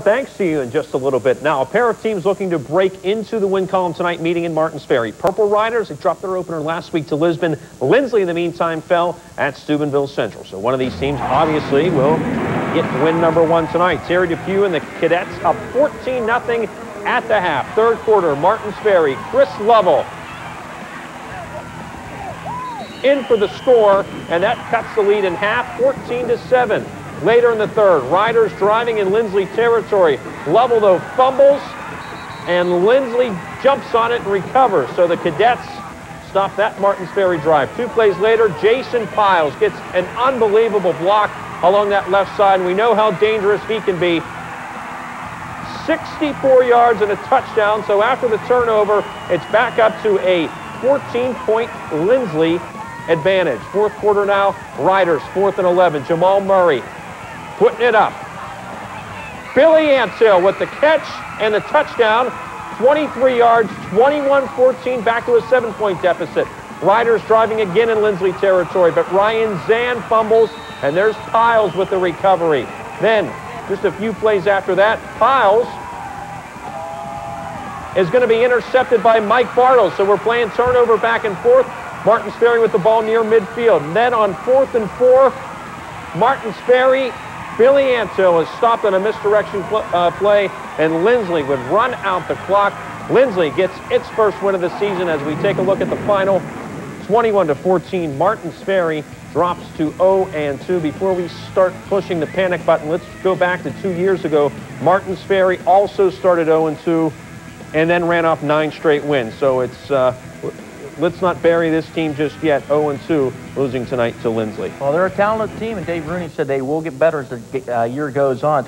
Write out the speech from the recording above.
Thanks to you in just a little bit. Now, a pair of teams looking to break into the win column tonight meeting in Martins Ferry. Purple Riders, they dropped their opener last week to Lisbon. Linsly, in the meantime, fell at Steubenville Central. So one of these teams, obviously, will get win number one tonight. Terry Depew and the Cadets up 14-0 at the half. Third quarter, Martins Ferry, Chris Lovell in for the score, and that cuts the lead in half, 14 to 7. Later in the third, Riders driving in Linsly territory. Lovell, though, fumbles, and Linsly jumps on it and recovers. So the Cadets stop that Martins Ferry drive. Two plays later, Jason Piles gets an unbelievable block along that left side. And we know how dangerous he can be. 64 yards and a touchdown. So after the turnover, it's back up to a 14-point Linsly advantage. Fourth quarter now, Riders, fourth and 11. Jamal Murray putting it up. Billy Antill with the catch and the touchdown. 23 yards, 21-14, back to a seven-point deficit. Riders driving again in Linsly territory, but Ryan Zan fumbles, and there's Piles with the recovery. Then, just a few plays after that, Piles is going to be intercepted by Mike Bartle, so we're playing turnover back and forth. Martins Ferry with the ball near midfield. And then on fourth and four, Martin Ferry Billy Antill is stopped on a misdirection pl uh, play, and Linsly would run out the clock. Linsly gets its first win of the season as we take a look at the final. 21 to 14, Martins Ferry drops to 0 and 2. Before we start pushing the panic button, let's go back to two years ago. Martins Ferry also started 0 and 2 and then ran off nine straight wins. So it's uh, let's not bury this team just yet. 0-2, losing tonight to Linsly. Well, they're a talented team, and Dave Rooney said they will get better as the uh, year goes on.